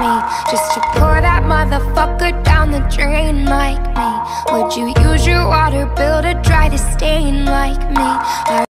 me Just to pour that motherfucker down the drain like me Would you use your water bill to dry the stain like me?